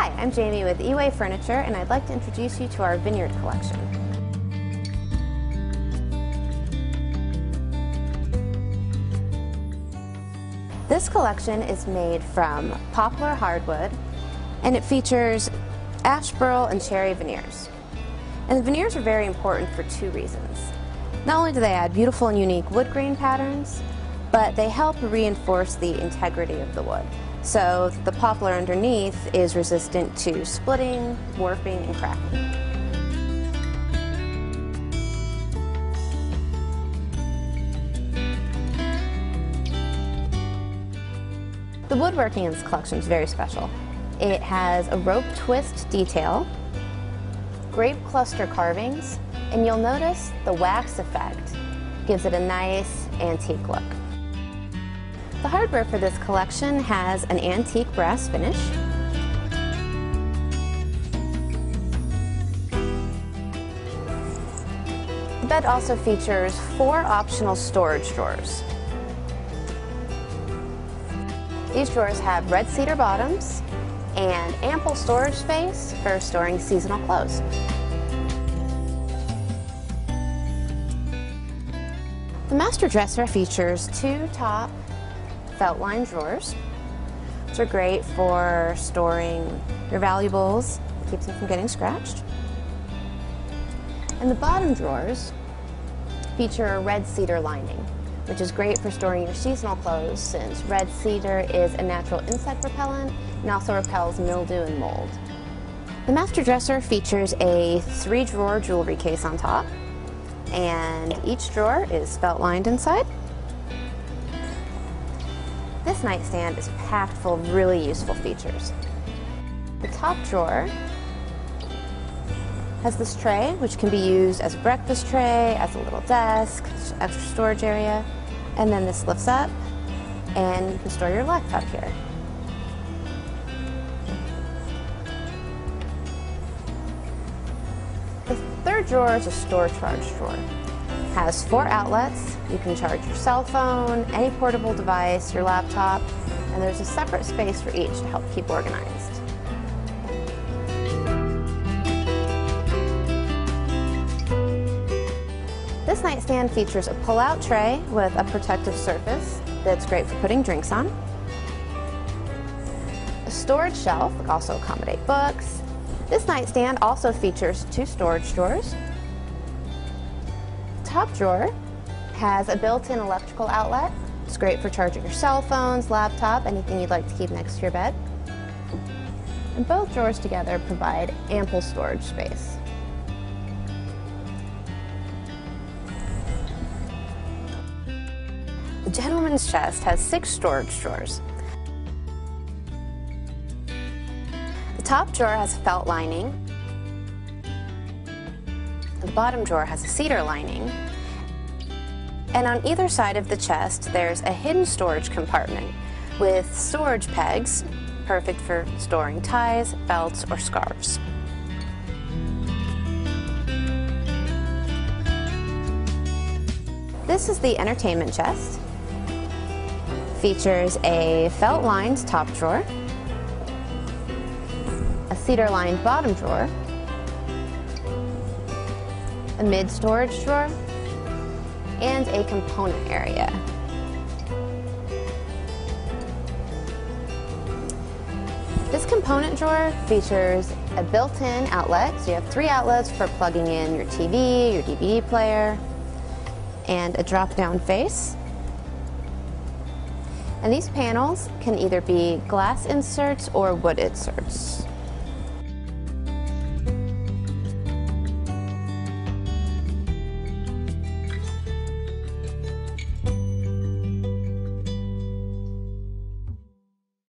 Hi, I'm Jamie with Eway Furniture and I'd like to introduce you to our vineyard collection. This collection is made from poplar hardwood and it features ash burl and cherry veneers. And the veneers are very important for two reasons. Not only do they add beautiful and unique wood grain patterns, but they help reinforce the integrity of the wood. So the poplar underneath is resistant to splitting, warping, and cracking. The woodworking in this collection is very special. It has a rope twist detail, grape cluster carvings, and you'll notice the wax effect gives it a nice antique look. The hardware for this collection has an antique brass finish, The bed also features four optional storage drawers. These drawers have red cedar bottoms and ample storage space for storing seasonal clothes. The master dresser features two top felt line drawers. These are great for storing your valuables, keeps them from getting scratched. And the bottom drawers feature a red cedar lining, which is great for storing your seasonal clothes since red cedar is a natural insect repellent and also repels mildew and mold. The master dresser features a three drawer jewelry case on top and each drawer is felt lined inside. This nightstand is packed full of really useful features. The top drawer has this tray, which can be used as a breakfast tray, as a little desk, extra storage area, and then this lifts up and you can store your laptop here. The third drawer is a store charge drawer has four outlets. You can charge your cell phone, any portable device, your laptop, and there's a separate space for each to help keep organized. This nightstand features a pull-out tray with a protective surface that's great for putting drinks on. A storage shelf also accommodate books. This nightstand also features two storage drawers top drawer has a built-in electrical outlet. It's great for charging your cell phones, laptop, anything you'd like to keep next to your bed. And both drawers together provide ample storage space. The gentleman's chest has six storage drawers. The top drawer has a felt lining the bottom drawer has a cedar lining. And on either side of the chest, there's a hidden storage compartment with storage pegs, perfect for storing ties, belts, or scarves. This is the entertainment chest. Features a felt-lined top drawer, a cedar-lined bottom drawer, a mid-storage drawer, and a component area. This component drawer features a built-in outlet, so you have three outlets for plugging in your TV, your DVD player, and a drop-down face. And these panels can either be glass inserts or wood inserts.